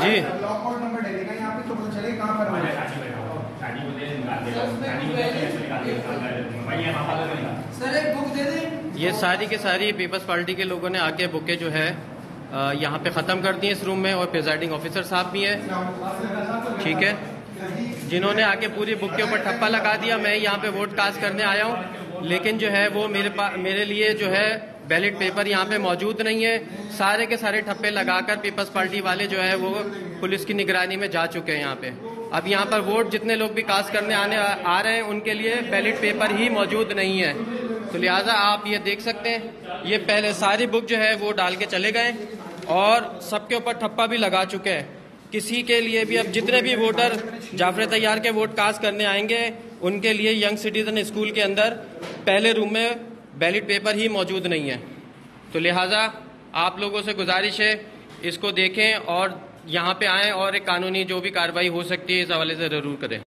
जी। यहाँ पे तो पता चलेगा कहाँ पर सर एक बुक दे दें। ये सारी के सारी पीपल्स पार्टी के लोगों ने आके बुके जो है यहाँ पे ख़त्म कर दी है इस रूम में और प्रिजाइडिंग ऑफिसर साहब भी हैं। ठीक है? जिन्होंने आके पूरी बुक के ऊपर ठप्पा लगा दिया मैं यहाँ पे वोट कास्ट करने आया हूँ। लेकिन जो है वो मेरे पास मेरे लिए जो है बैलेट पेपर यहाँ पे मौजूद नहीं है। सारे के सारे ठप्पे लगाकर पीपल्स पार्टी वाले जो है वो पुलिस की निगरानी में जा चुके हैं यहाँ पे। अब यहाँ पर वोट जितने लोग भी कास्ट करने आने आ रहे हैं, उनके लिए बैलेट पेपर ही मौजूद नहीं है। तो लिहाजा आप ये देख सकते हैं, ये पहले सारी बुक जो है वो डाल के चले गए और सबके ऊपर ठप्पा भी लगा चुके हैं। किसी के लिए भी अब जितने भी वोटर जाफ़र तैयार के वोट कास्ट करने आएँगे, उनके लिए यंग सिटीजन स्कूल के अंदर पहले रूम में बैलेट पेपर ही मौजूद नहीं है। तो लिहाजा आप लोगों से गुजारिश है, इसको देखें और यहाँ पे आएँ और एक कानूनी जो भी कार्रवाई हो सकती है, इस हवाले से ज़रूर करें।